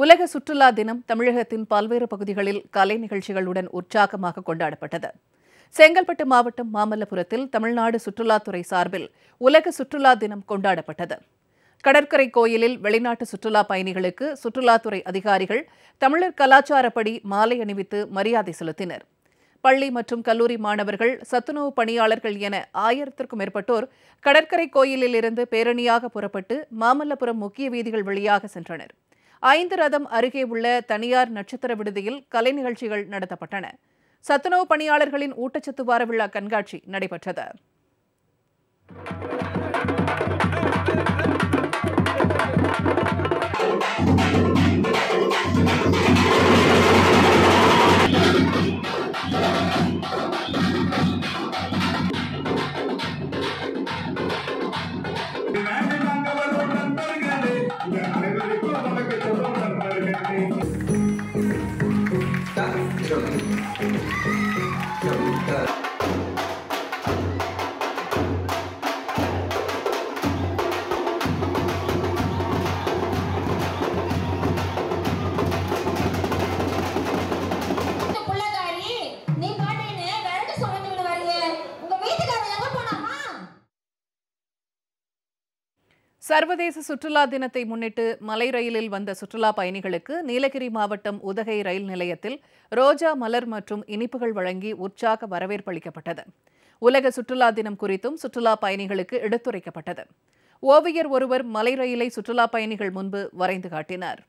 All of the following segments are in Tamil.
உலக சுற்றுலா தினம் தமிழகத்தின் பல்வேறு பகுதிகளில் கலை நிகழ்ச்சிகளுடன் உற்சாகமாக கொண்டாடப்பட்டது. செங்கல்பட்டு மாவட்டம் மாமல்லபுரத்தில் தமிழ்நாடு சுற்றுலாத்துறை சார்பில் உலக சுற்றுலா தினம் கொண்டாடப்பட்டது. கடற்கரை கோயிலில் வெளிநாட்டு சுற்றுலா பயணிகளுக்கு சுற்றுலாத்துறை அதிகாரிகள் தமிழர் கலாச்சாரப்படி மாலை அணிவித்து மரியாதை செலுத்தினர். பள்ளி மற்றும் கல்லூரி மாணவர்கள் சத்துணவு பணியாளர்கள் என ஆயிரத்திற்கும் மேற்பட்டோர் கடற்கரை கோயிலில் இருந்து பேரணியாக புறப்பட்டு மாமல்லபுரம் முக்கிய வீதிகள் வழியாக சென்றனர். ஐந்து ரதம் அருகே உள்ள தனியார் நட்சத்திர விடுதியில் கலை நிகழ்ச்சிகள் நடத்தப்பட்டன. சத்துணவு பணியாளர்களின் ஊட்டச்சத்து வார விழா கண்காட்சி நடைபெற்றது. Thank you. சர்வதேச சுற்றுலா தினத்தை முன்னிட்டு மலை ரயிலில் வந்த சுற்றுலா பயணிகளுக்கு நீலகிரி மாவட்டம் உதகை ரயில் நிலையத்தில் ரோஜா மலர் மற்றும் இனிப்புகள் வழங்கி உற்சாக வரவேற்பளிக்கப்பட்டது உலக சுற்றுலா தினம் குறித்தும் சுற்றுலா பயணிகளுக்கு எடுத்துரைக்கப்பட்டது. ஓவியர் ஒருவர் மலை ரயிலை சுற்றுலா பயணிகள் முன்பு வரைந்து காட்டினார்.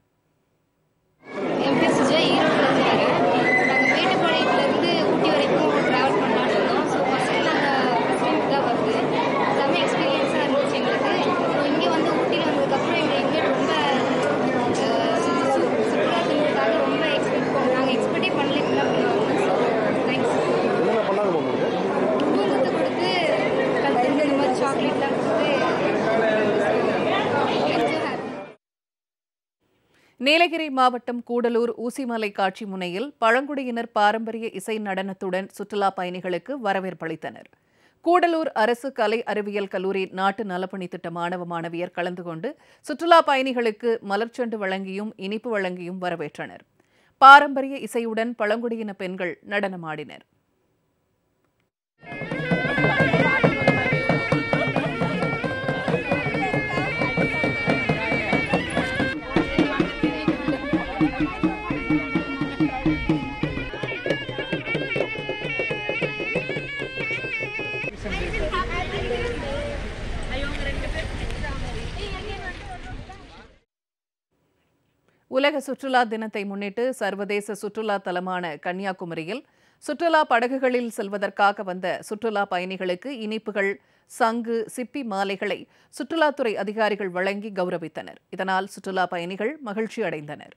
நீலகிரி மாவட்டம் கூடலூர் ஊசிமலை காட்சி முனையில் பழங்குடியினர் பாரம்பரிய இசை நடனத்துடன் சுற்றுலா பயணிகளுக்கு வரவேற்பளித்தனர் கூடலூர் அரசு கலை அறிவியல் கல்லூரி நாட்டு நலப்பணி திட்ட மாணவ மாணவியர் கலந்து கொண்டு சுற்றுலா பயணிகளுக்கு மலர்ச்செண்டு வழங்கியும் இனிப்பு வழங்கியும் வரவேற்றனர். பாரம்பரிய இசையுடன் பழங்குடியின பெண்கள் நடனமாடினர். உலக சுற்றுலா தினத்தை முன்னிட்டு சர்வதேச சுற்றுலா தலமான கன்னியாகுமரியில் சுற்றுலா படகுகளில் செல்வதற்காக வந்த சுற்றுலா பயணிகளுக்கு இனிப்புகள் சங்கு சிப்பி மாலைகளை சுற்றுலாத்துறை அதிகாரிகள் வழங்கி கௌரவித்தனர். இதனால் சுற்றுலா பயணிகள் மகிழ்ச்சி அடைந்தனர்